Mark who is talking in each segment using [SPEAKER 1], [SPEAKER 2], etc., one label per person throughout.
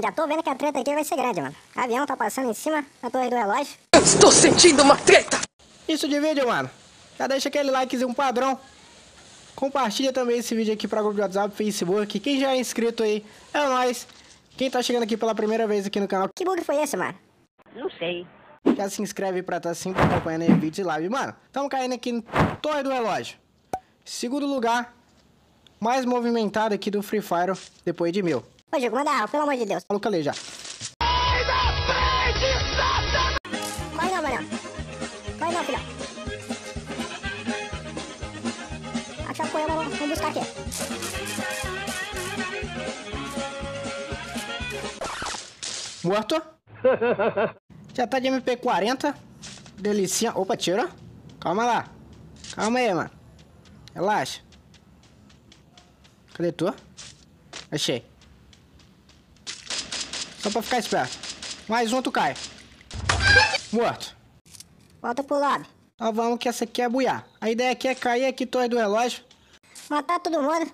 [SPEAKER 1] Já tô vendo que a treta aqui vai ser grande, mano. O avião tá passando em cima da torre do relógio.
[SPEAKER 2] Estou sentindo uma treta!
[SPEAKER 3] Isso de vídeo, mano. Já deixa aquele likezinho padrão. Compartilha também esse vídeo aqui pra grupo de WhatsApp, Facebook. Quem já é inscrito aí, é nóis. Quem tá chegando aqui pela primeira vez aqui no canal,
[SPEAKER 1] Que bug foi esse, mano?
[SPEAKER 4] Não sei.
[SPEAKER 3] já se inscreve pra estar sempre acompanhando aí vídeos e live. Mano, tamo caindo aqui no Torre do Relógio. Segundo lugar, mais movimentado aqui do Free Fire, depois de mil.
[SPEAKER 1] Ô, Diego, manda real, pelo amor de Deus.
[SPEAKER 3] Maluco ali já.
[SPEAKER 1] Corre não, Manel. Corre não, filhão. Acha apoio, vamos, vamos buscar aqui.
[SPEAKER 3] Morto. Já tá de MP40. Delicinha. Opa, tira. Calma lá. Calma aí, mano. Relaxa. Cadê tu? Achei. Só pra ficar esperto. Mais um, tu cai. Morto.
[SPEAKER 1] Volta pro lobby.
[SPEAKER 3] Então vamos que essa aqui é buiar. A ideia aqui é cair aqui torre do relógio.
[SPEAKER 1] Matar todo mundo.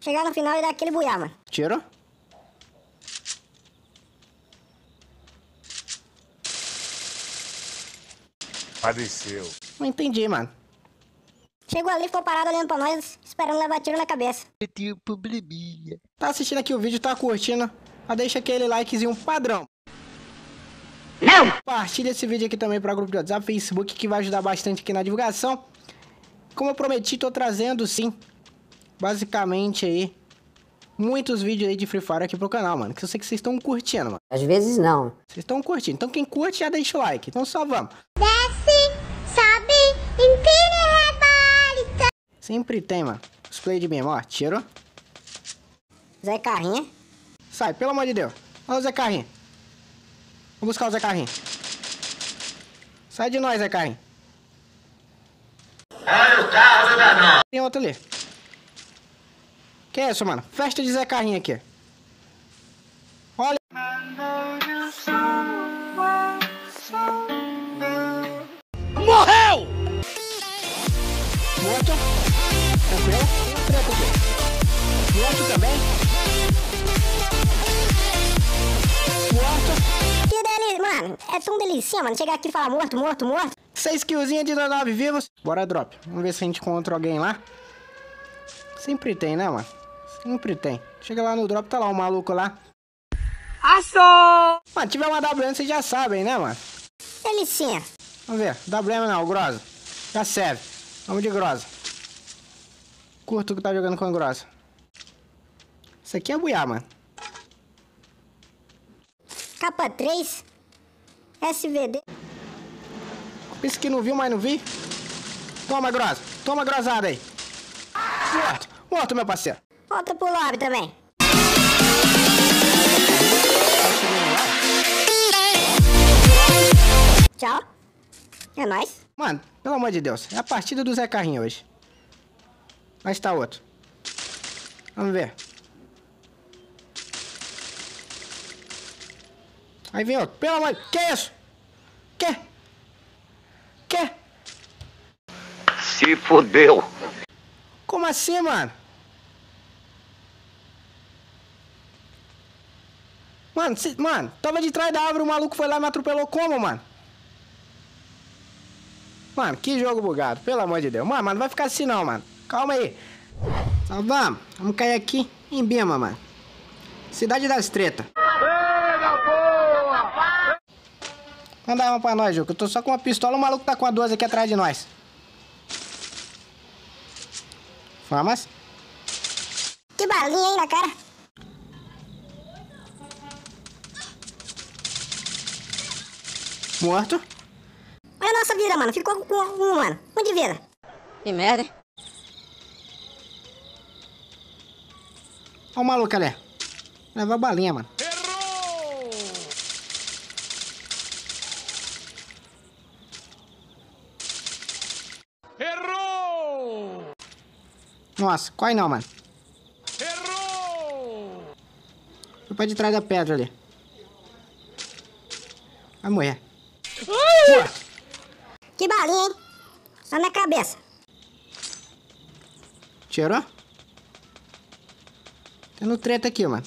[SPEAKER 1] Chegar no final e dar aquele buiar, mano.
[SPEAKER 3] Tiro.
[SPEAKER 5] Padeceu.
[SPEAKER 3] Não entendi, mano.
[SPEAKER 1] Chegou ali, ficou parado olhando pra nós, esperando levar tiro na cabeça.
[SPEAKER 3] Tá assistindo aqui o vídeo, tá curtindo? Já deixa aquele likezinho padrão.
[SPEAKER 4] Não!
[SPEAKER 3] Compartilha esse vídeo aqui também para grupo de WhatsApp, Facebook, que vai ajudar bastante aqui na divulgação. Como eu prometi, tô trazendo sim, basicamente aí, muitos vídeos aí de Free Fire aqui pro canal, mano. Que eu sei que vocês estão curtindo, mano.
[SPEAKER 4] Às vezes não.
[SPEAKER 3] Vocês estão curtindo. Então quem curte já deixa o like. Então só vamos.
[SPEAKER 1] Desce, sobe, empina e rebole.
[SPEAKER 3] Sempre tem, mano. Os play de ó. Tiro.
[SPEAKER 1] Zé Carrinha.
[SPEAKER 3] Sai, pelo amor de Deus. Olha o Zé Carrinho. Vou buscar o Zé Carrinho. Sai de nós, Zé Carrinho. Olha o carro do Danão. Tem outro ali. Que é isso, mano? Festa de Zé Carrinho aqui. Olha.
[SPEAKER 2] Morreu!
[SPEAKER 3] Morto. Tranquilo. Morto também.
[SPEAKER 1] Mano. É tão delicinha, mano. Chegar aqui e falar morto, morto, morto.
[SPEAKER 3] Seis killzinhas de 19 vivos. Bora, drop. Vamos ver se a gente encontra alguém lá. Sempre tem, né, mano? Sempre tem. Chega lá no drop, tá lá o maluco lá.
[SPEAKER 2] Assou!
[SPEAKER 3] Mano, tiver uma WM, vocês já sabem, né, mano?
[SPEAKER 1] Delicinha.
[SPEAKER 3] Vamos ver. WM não, o Grosa. Já serve. Vamos de Grosa. Curto que tá jogando com Grosa. Isso aqui é buiar, mano.
[SPEAKER 1] Capa 3. SVD.
[SPEAKER 3] Pensa que não viu, mas não vi. Toma, Grosa. Toma, grosada aí. Morto. Morto, meu parceiro.
[SPEAKER 1] Volta pro lobby também. Tchau. É nóis.
[SPEAKER 3] Mano, pelo amor de Deus. É a partida do Zé Carrinho hoje. Mas tá outro. Vamos ver. Aí vem outro. Pelo amor de... Que isso? Que? Que?
[SPEAKER 5] Se fodeu.
[SPEAKER 3] Como assim, mano? Mano, cê- mano, tava de trás da árvore, o maluco foi lá e me atropelou como, mano? Mano, que jogo bugado, pelo amor de Deus. Mano, mas não vai ficar assim não, mano. Calma aí. Então vamos, vamos cair aqui em Bima, mano. Cidade das Treta. Manda uma pra nós, Ju, que eu tô só com uma pistola, o maluco tá com a 12 aqui atrás de nós. Famas.
[SPEAKER 1] Que balinha, hein, na cara.
[SPEAKER 3] Morto.
[SPEAKER 1] Olha a nossa vida, mano. Ficou com um, mano. Um de vida.
[SPEAKER 4] Que merda, hein?
[SPEAKER 3] Olha o maluco ali. Leva a balinha, mano. Nossa, corre não, mano.
[SPEAKER 2] Errou!
[SPEAKER 3] Foi pra de trás da pedra ali. Vai morrer.
[SPEAKER 1] Que balinha, hein? Só na cabeça.
[SPEAKER 3] Tirou? Tendo treta aqui, mano.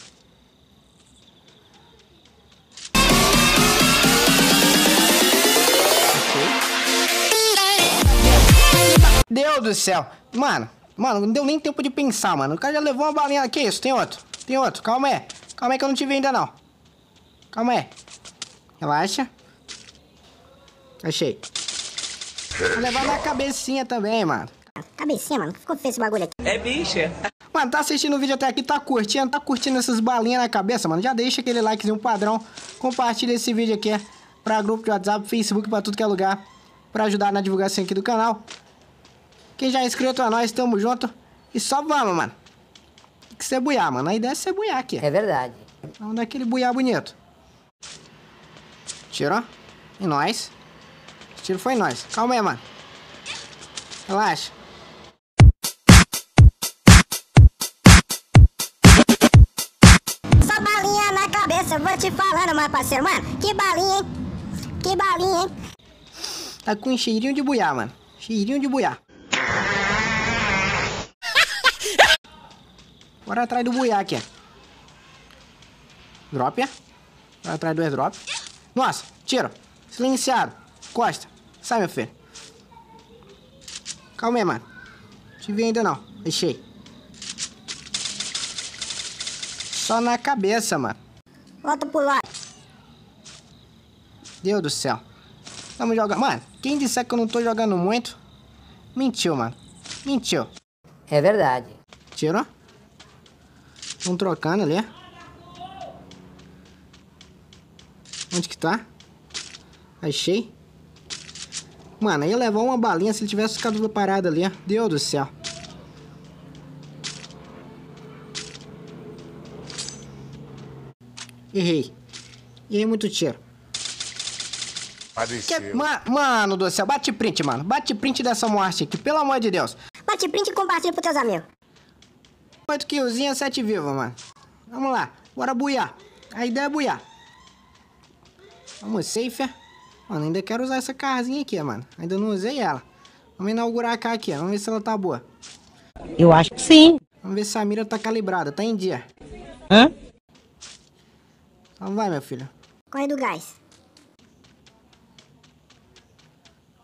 [SPEAKER 3] Deus do céu. Mano, mano, não deu nem tempo de pensar, mano. O cara já levou uma balinha. Que isso? Tem outro. Tem outro. Calma aí. Calma aí que eu não te vi ainda, não. Calma aí. Relaxa. Achei. Vou levar na cabecinha também, mano.
[SPEAKER 1] Cabecinha, mano. Ficou feio esse bagulho aqui.
[SPEAKER 2] É bicha.
[SPEAKER 3] Mano, tá assistindo o vídeo até aqui, tá curtindo, tá curtindo essas balinhas na cabeça, mano? Já deixa aquele likezinho padrão, compartilha esse vídeo aqui pra grupo de WhatsApp, Facebook, pra tudo que é lugar, pra ajudar na divulgação aqui do canal. Quem já é inscrito a nós, tamo junto. E só vamos, mano. Tem que ser buiar, mano. A ideia é ser buiar aqui.
[SPEAKER 4] É verdade.
[SPEAKER 3] Vamos dar aquele buiar bonito. Tiro. Em nós. Esse tiro foi em nós. Calma aí, mano. Relaxa.
[SPEAKER 1] Só balinha na cabeça, eu vou te falando, meu parceiro. Mano, que balinha, hein? Que balinha, hein?
[SPEAKER 3] Tá com um cheirinho de buiar, mano. Cheirinho de buiar. Bora atrás do buiar aqui. Drop. Bora atrás do airdrop. Nossa, tiro. Silenciado. Costa. Sai, meu filho. Calma aí, mano. Te vi ainda não. Deixei. Só na cabeça, mano.
[SPEAKER 1] Volta pro lado.
[SPEAKER 3] Deus do céu. Tamo jogando. Mano, quem disser que eu não tô jogando muito, mentiu, mano. Mentiu.
[SPEAKER 4] É verdade.
[SPEAKER 3] Tirou? Estão trocando ali. Onde que tá? Achei. Mano, ia levar uma balinha se ele tivesse ficado parado ali. ó. Deus do céu. Errei. Errei muito tiro. Que...
[SPEAKER 5] Padeceu.
[SPEAKER 3] Ma- Mano do céu, bate print, mano. Bate print dessa morte aqui, pelo amor de Deus.
[SPEAKER 1] Bate print e compartilha pros teus amigos.
[SPEAKER 3] 8 killzinhas, 7 vivos, mano. Vamos lá, bora buiar. A ideia é buiar. Vamos, safe. Mano, ainda quero usar essa carzinha aqui, mano. Ainda não usei ela. Vamos inaugurar a cá aqui, ó. Vamos ver se ela tá boa.
[SPEAKER 6] Eu acho que sim.
[SPEAKER 3] Vamos ver se a mira tá calibrada, tá em dia.
[SPEAKER 6] Hã?
[SPEAKER 3] Então vai, meu filho.
[SPEAKER 1] Corre do gás.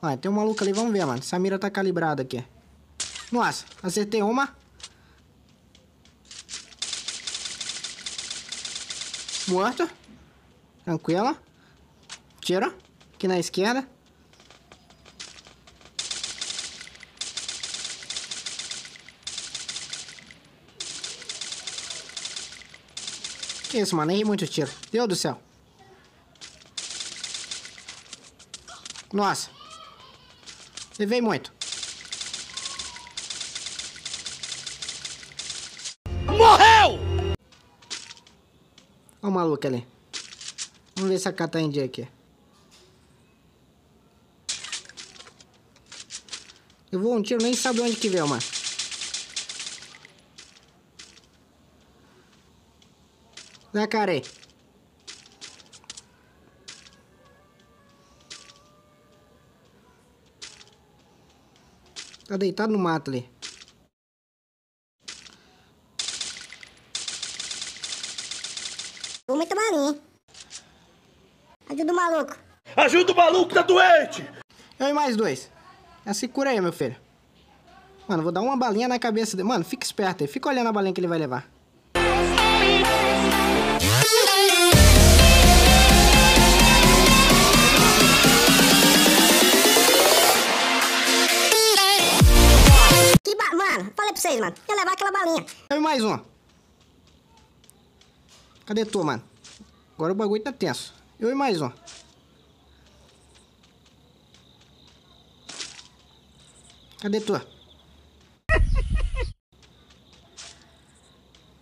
[SPEAKER 3] Ó, tem um maluco ali, vamos ver, mano. Se a mira tá calibrada aqui. Nossa, acertei uma. Morto. Tranquila. Tira. Aqui na esquerda. Que isso, mano? Errei muito tiro. Deus do céu. Nossa. Levei muito. Olha o maluco ali. Vamos ver se a K tá em dia aqui. Eu vou um tiro, nem sabe onde que veio, mano. Zacarei. Tá deitado no mato ali.
[SPEAKER 1] Vou muita balinha, hein? Ajuda o maluco.
[SPEAKER 2] Ajuda o maluco, tá doente!
[SPEAKER 3] Eu e mais dois. Já se cura aí, meu filho. Mano, vou dar uma balinha na cabeça dele. Mano, fica esperto aí. Fica olhando a balinha que ele vai levar.
[SPEAKER 1] Que ba... Mano, falei pra vocês, mano. Ia levar aquela balinha.
[SPEAKER 3] Eu e mais um. Cadê tu, mano? Agora o bagulho tá tenso. Eu e mais um. Cadê tu?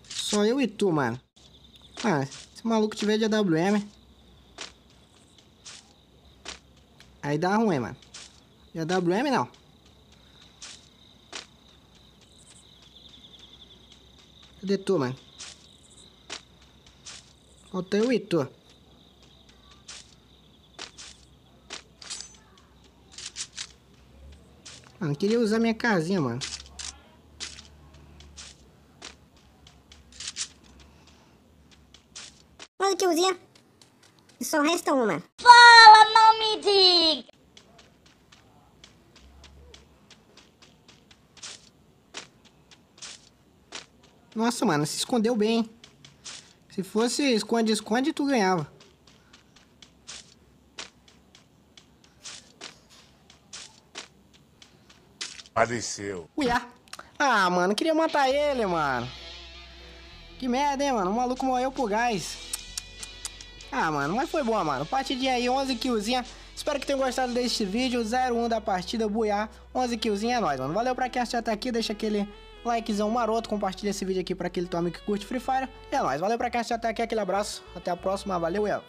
[SPEAKER 3] Só eu e tu, mano. Ah, se o maluco tiver de AWM. Aí dá ruim, mano. De AWM não. Cadê tu, mano? Falta eu e tu. Ah, mano, queria usar minha casinha, mano.
[SPEAKER 1] Mano, tiozinha. Só resta uma. Fala, não me diga!
[SPEAKER 3] Nossa, mano, se escondeu bem. Se fosse esconde-esconde, tu ganhava.
[SPEAKER 5] Padeceu.
[SPEAKER 3] Uiá. Ah, mano, queria matar ele, mano. Que merda, hein, mano? O maluco morreu pro gás. Ah, mano, mas foi boa, mano. Partidinha aí, 11 killzinha. Espero que tenham gostado deste vídeo. 0-1 da partida, buiá. 11 killzinha é nóis, mano. Valeu pra quem assistiu até aqui. Deixa aquele likezão maroto. Compartilha esse vídeo aqui pra aquele teu amigo que curte Free Fire. É nóis. Valeu pra quem assistiu até aqui. Aquele abraço. Até a próxima. Valeu e é.